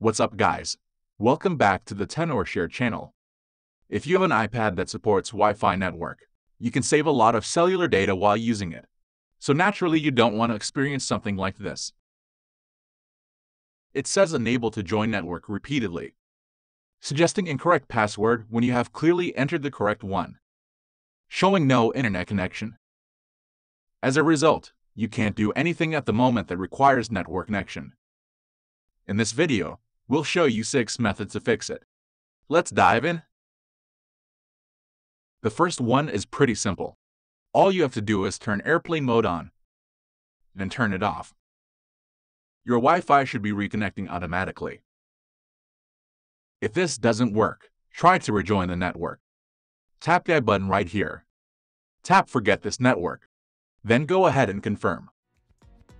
What's up guys? Welcome back to the TenorShare channel. If you have an iPad that supports Wi-Fi network, you can save a lot of cellular data while using it. So naturally you don't want to experience something like this. It says enable to join network repeatedly, suggesting incorrect password when you have clearly entered the correct one, showing no internet connection. As a result, you can't do anything at the moment that requires network connection. In this video, we'll show you 6 methods to fix it. Let's dive in. The first one is pretty simple. All you have to do is turn airplane mode on, and turn it off. Your Wi-Fi should be reconnecting automatically. If this doesn't work, try to rejoin the network. Tap the I button right here. Tap Forget this network. Then go ahead and confirm.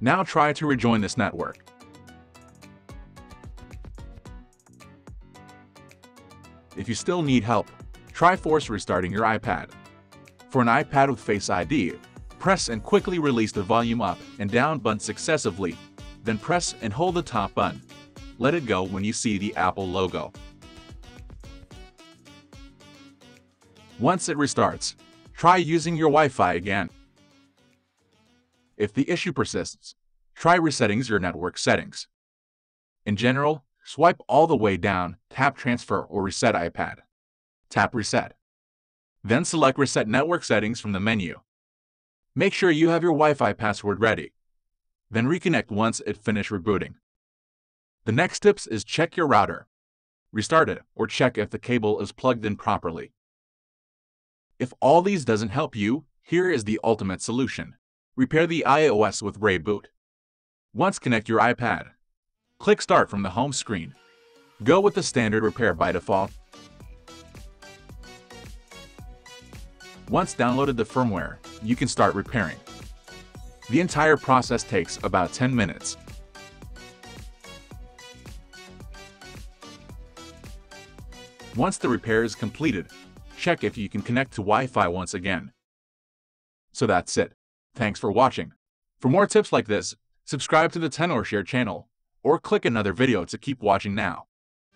Now try to rejoin this network. If you still need help, try force restarting your iPad. For an iPad with Face ID, press and quickly release the volume up and down button successively, then press and hold the top button. Let it go when you see the Apple logo. Once it restarts, try using your Wi-Fi again. If the issue persists, try resetting your network settings. In general, Swipe all the way down, tap Transfer or Reset iPad. Tap Reset. Then select Reset Network Settings from the menu. Make sure you have your Wi-Fi password ready. Then reconnect once it finished rebooting. The next tips is check your router. Restart it or check if the cable is plugged in properly. If all these doesn't help you, here is the ultimate solution. Repair the iOS with ReiBoot. Once connect your iPad, Click Start from the home screen. Go with the standard repair by default. Once downloaded the firmware, you can start repairing. The entire process takes about 10 minutes. Once the repair is completed, check if you can connect to Wi-Fi once again. So that's it. Thanks for watching. For more tips like this, subscribe to the TenorShare channel or click another video to keep watching now.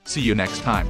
See you next time.